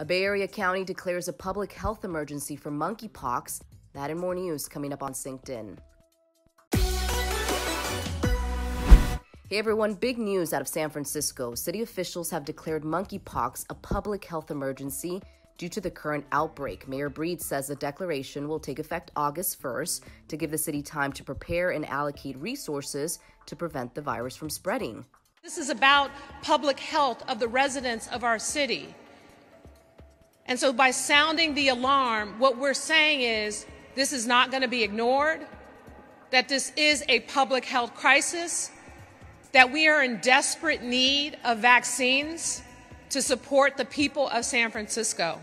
A Bay Area county declares a public health emergency for monkeypox. That and more news coming up on Synced In. Hey everyone, big news out of San Francisco. City officials have declared monkeypox a public health emergency due to the current outbreak. Mayor Breed says the declaration will take effect August 1st to give the city time to prepare and allocate resources to prevent the virus from spreading. This is about public health of the residents of our city. And so by sounding the alarm, what we're saying is this is not going to be ignored, that this is a public health crisis, that we are in desperate need of vaccines to support the people of San Francisco.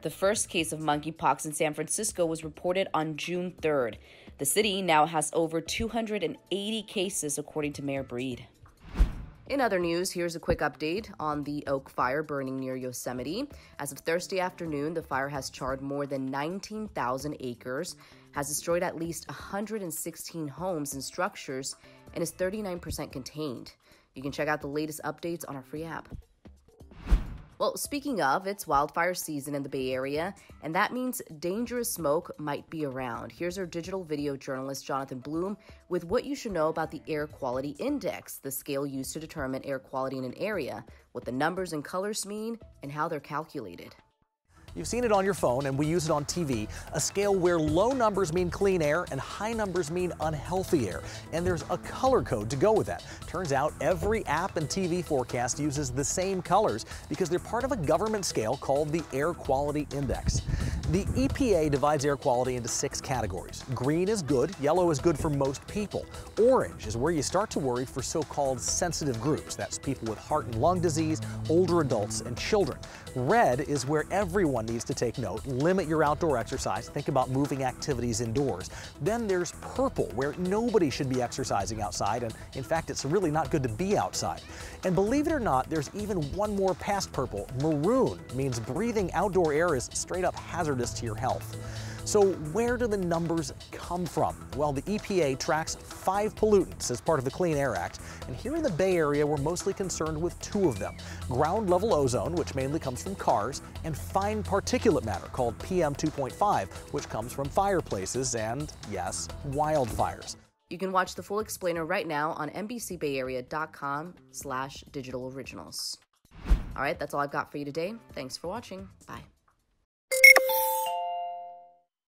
The first case of monkeypox in San Francisco was reported on June 3rd. The city now has over 280 cases, according to Mayor Breed. In other news, here's a quick update on the oak fire burning near Yosemite. As of Thursday afternoon, the fire has charred more than 19,000 acres, has destroyed at least 116 homes and structures, and is 39% contained. You can check out the latest updates on our free app. Well, speaking of, it's wildfire season in the Bay Area, and that means dangerous smoke might be around. Here's our digital video journalist, Jonathan Bloom, with what you should know about the Air Quality Index, the scale used to determine air quality in an area, what the numbers and colors mean, and how they're calculated. You've seen it on your phone and we use it on TV, a scale where low numbers mean clean air and high numbers mean unhealthy air. And there's a color code to go with that. Turns out every app and TV forecast uses the same colors because they're part of a government scale called the Air Quality Index. The EPA divides air quality into six categories. Green is good, yellow is good for most people. Orange is where you start to worry for so-called sensitive groups. That's people with heart and lung disease, older adults, and children. Red is where everyone needs to take note. Limit your outdoor exercise. Think about moving activities indoors. Then there's purple, where nobody should be exercising outside, and in fact, it's really not good to be outside. And believe it or not, there's even one more past purple. Maroon means breathing outdoor air is straight up hazardous hazardous to your health. So where do the numbers come from? Well, the EPA tracks five pollutants as part of the Clean Air Act, and here in the Bay Area, we're mostly concerned with two of them. Ground level ozone, which mainly comes from cars, and fine particulate matter called PM 2.5, which comes from fireplaces and, yes, wildfires. You can watch the full explainer right now on NBCBayArea.com slash digital originals. All right, that's all I've got for you today. Thanks for watching. Bye.